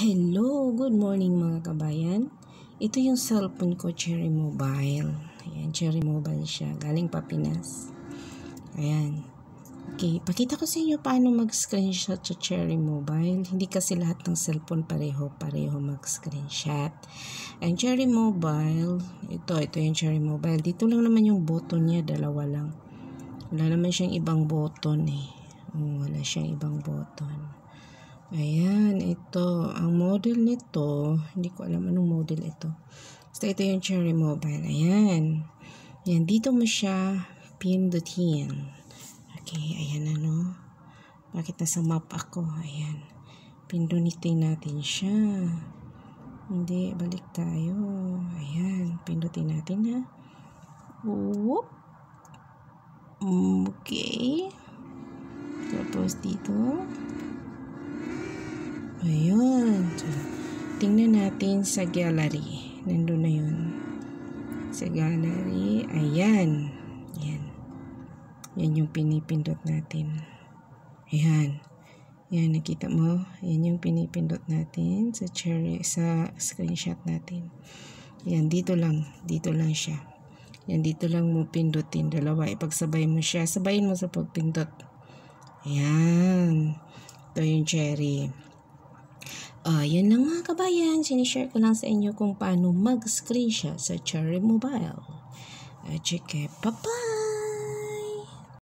Hello, good morning mga kabayan. Ito yung cellphone ko, Cherry Mobile. Ayan, Cherry Mobile siya. Galing pa Pinas. Ayan. Okay, pakita ko sa inyo paano mag-screenshot sa Cherry Mobile. Hindi kasi lahat ng cellphone pareho-pareho mag-screenshot. Ang Cherry Mobile, ito, ito yung Cherry Mobile. Dito lang naman yung button niya, dalawa lang. Wala naman siyang ibang button eh. Oh, wala siyang ibang button. Ayan, ito. Ang model nito, hindi ko alam anong model ito. So, ito yung Cherry Mobile. Ayan. Ayan, dito mo siya pindutin. Okay, ayan ano. Bakit nasa map ako? Ayan. Pindutin natin siya. Hindi, balik tayo. Ayan, pindutin natin ha. Whoop. Okay. Tapos dito. Ayun. So, tingnan natin sa gallery. Nandun na yun. Sa gallery. Ayan. Ayan. Yan yung pinipindot natin. Ayan. Ayan, nakita mo? Ayan yung pinipindot natin sa cherry, sa screenshot natin. Ayan, dito lang. Dito lang siya. Yan, dito lang mo pindutin. Dalawa, ipagsabay mo siya. Sabayin mo sa pagpindot. Ayan. Ito yung cherry. Uh, yan lang mga kabayan, sinishare ko lang sa inyo kung paano mag-screenshot sa Cherry Mobile. Uh, check it. Bye-bye!